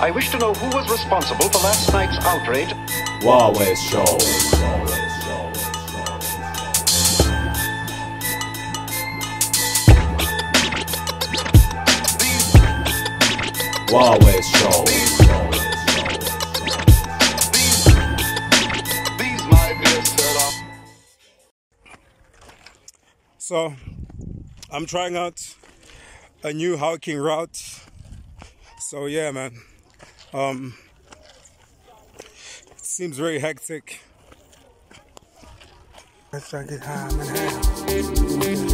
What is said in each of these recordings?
I wish to know who was responsible for last night's outrage. Wild West Show. Wild West Show. These, my dear sir, So, I'm trying out a new hiking route. So yeah, man. Um, it seems very hectic. Let's try to get high. I'm in high.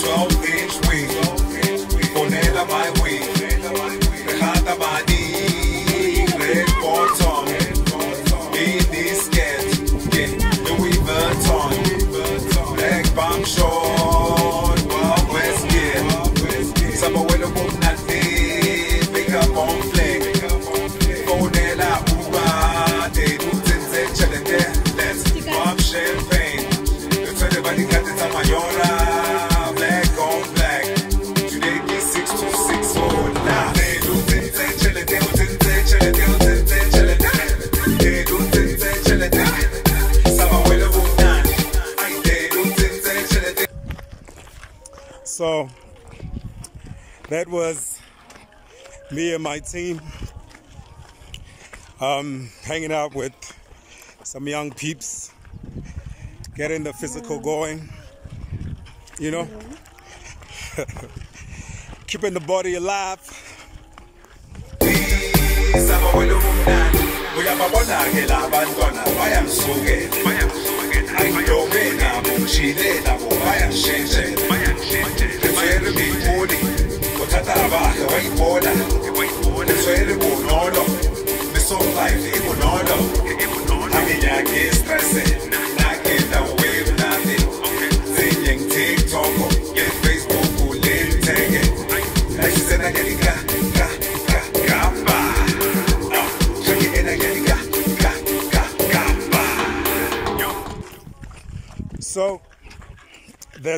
12 inch wing, ponela my wing, So that was me and my team um, hanging out with some young peeps, getting the physical going, you know, keeping the body alive. Sama wena umnandi uyababona-ke labantwana bayamsukela ayintombi nabo ngishile nabo bayashintshela etswere beyipoli uthatha abahe wayibona etswere bonolo misolife ibonolo anginyake istrese nakenda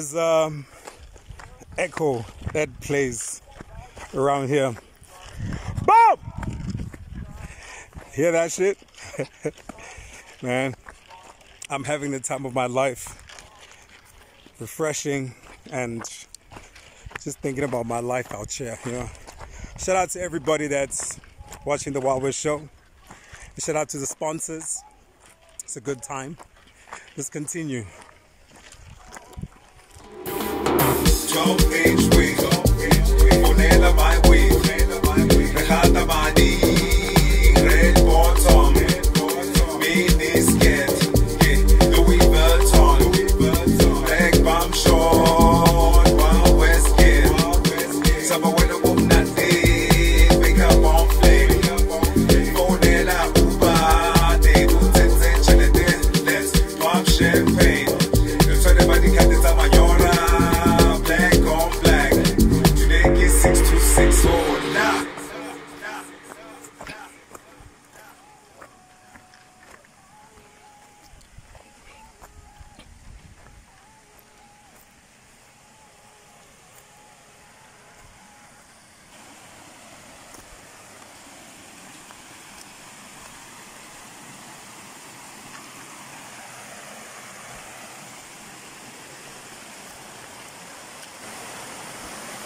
there's um, echo that plays around here. Boom! Hear that shit? Man, I'm having the time of my life. Refreshing and just thinking about my life out here, you know. Shout out to everybody that's watching the Wild West Show. Shout out to the sponsors. It's a good time. Let's continue. 12 inch wing,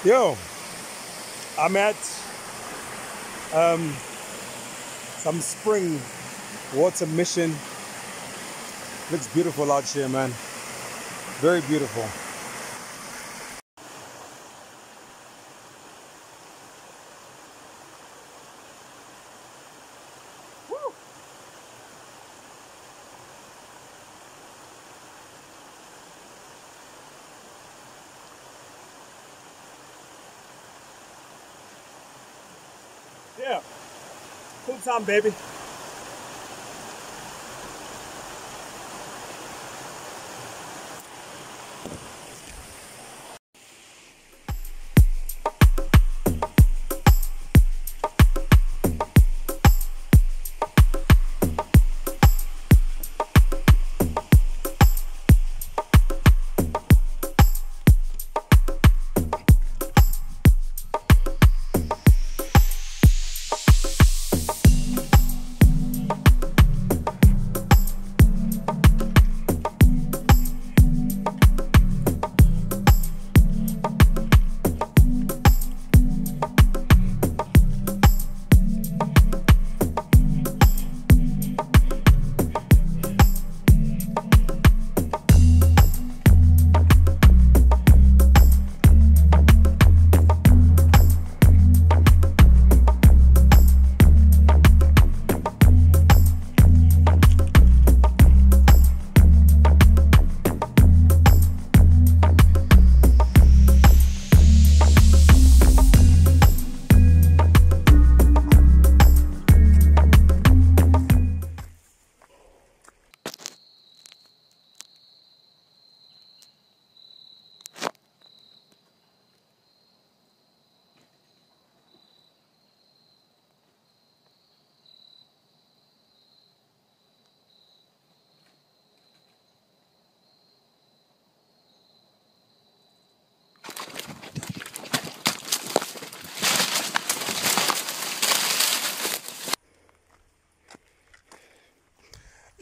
Yo, I'm at um, some spring water mission. Looks beautiful out here, man. Very beautiful. Woo. Yeah. Cool time, baby.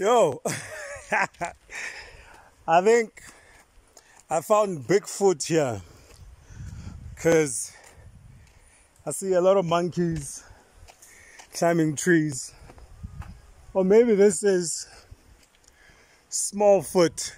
Yo, I think I found Bigfoot here because I see a lot of monkeys climbing trees. Or maybe this is Smallfoot.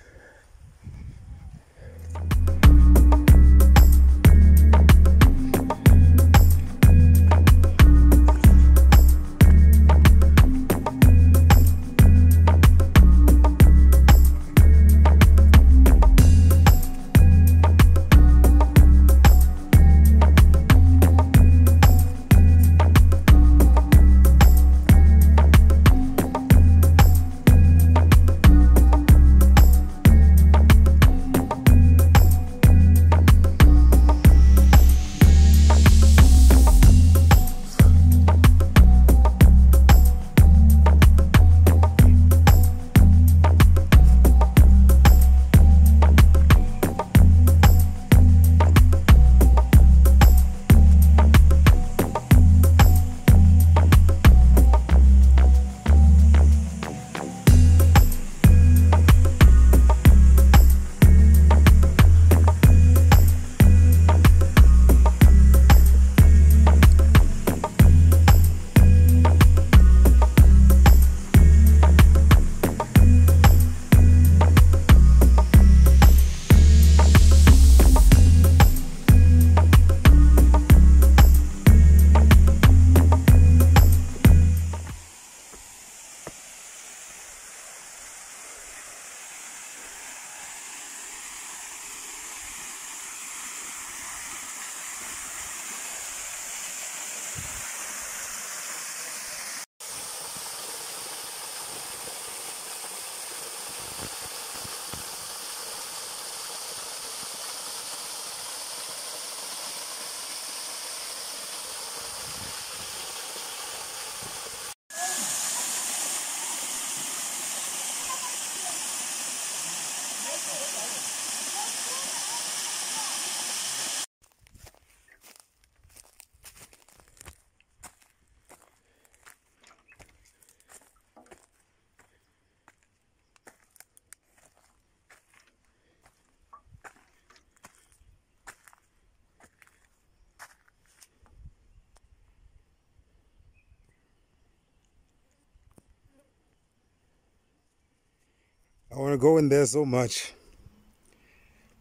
I want to go in there so much.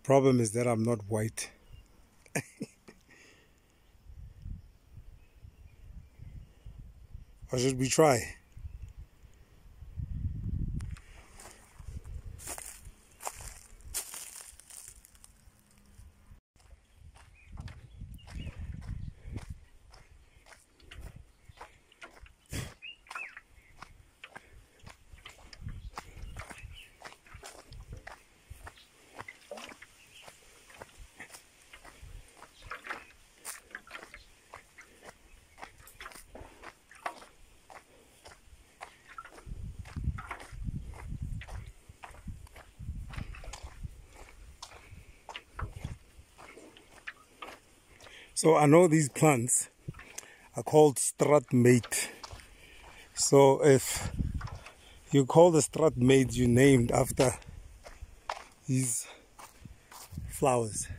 Problem is that I'm not white. or should we try? So I know these plants are called stratmate. So if you call the stratmate, you named after these flowers.